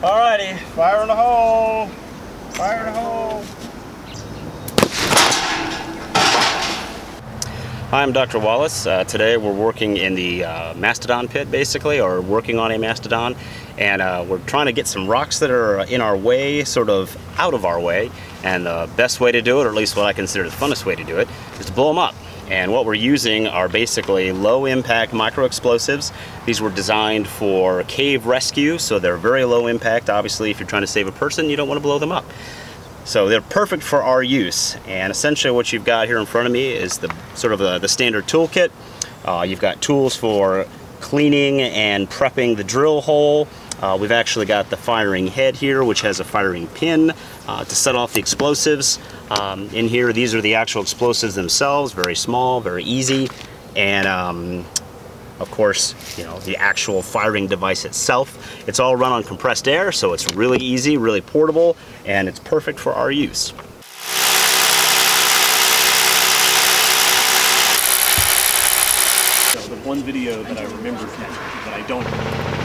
Alrighty, fire in the hole. Fire in the hole. Hi, I'm Dr. Wallace. Uh, today we're working in the uh, mastodon pit basically, or working on a mastodon. And uh, we're trying to get some rocks that are in our way, sort of out of our way. And the best way to do it, or at least what I consider the funnest way to do it, is to blow them up. And what we're using are basically low impact micro explosives. These were designed for cave rescue, so they're very low impact. Obviously, if you're trying to save a person, you don't want to blow them up. So they're perfect for our use. And essentially what you've got here in front of me is the sort of the, the standard toolkit. Uh, you've got tools for cleaning and prepping the drill hole. Uh, we've actually got the firing head here, which has a firing pin uh, to set off the explosives. Um, in here, these are the actual explosives themselves, very small, very easy. And um, of course, you know, the actual firing device itself. It's all run on compressed air, so it's really easy, really portable, and it's perfect for our use. One video that I remember from that I don't remember.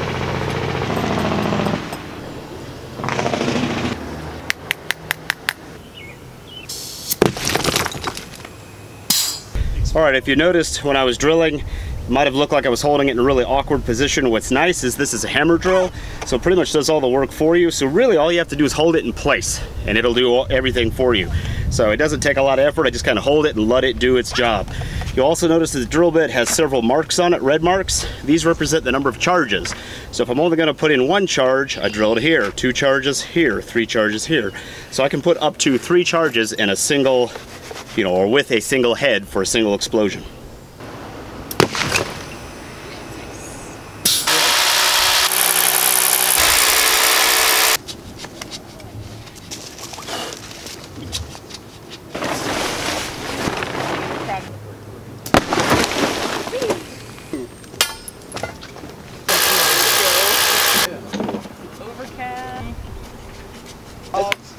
All right, if you noticed when I was drilling, it might have looked like I was holding it in a really awkward position. What's nice is this is a hammer drill, so pretty much does all the work for you. So really all you have to do is hold it in place and it'll do everything for you. So it doesn't take a lot of effort. I just kind of hold it and let it do its job. You'll also notice that the drill bit has several marks on it, red marks. These represent the number of charges. So if I'm only gonna put in one charge, I drill it here, two charges here, three charges here. So I can put up to three charges in a single, you know, or with a single head for a single explosion.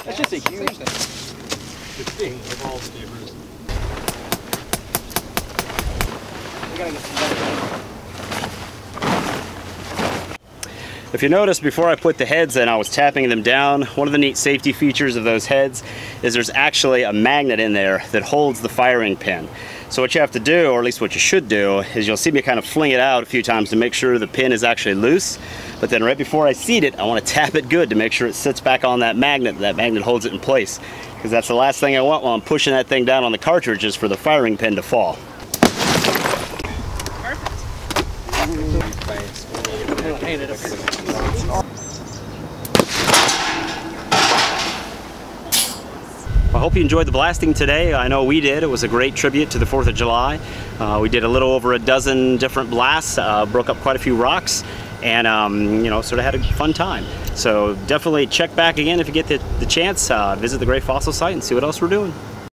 That's just a huge thing The thing of all the neighbors. We gotta get some If you notice, before I put the heads in, I was tapping them down. One of the neat safety features of those heads is there's actually a magnet in there that holds the firing pin. So what you have to do, or at least what you should do, is you'll see me kind of fling it out a few times to make sure the pin is actually loose. But then right before I seat it, I want to tap it good to make sure it sits back on that magnet. That magnet holds it in place. Because that's the last thing I want while I'm pushing that thing down on the cartridge is for the firing pin to fall. I hope you enjoyed the blasting today. I know we did. It was a great tribute to the 4th of July. Uh, we did a little over a dozen different blasts, uh, broke up quite a few rocks, and um, you know, sort of had a fun time. So definitely check back again if you get the, the chance. Uh, visit the Gray Fossil site and see what else we're doing.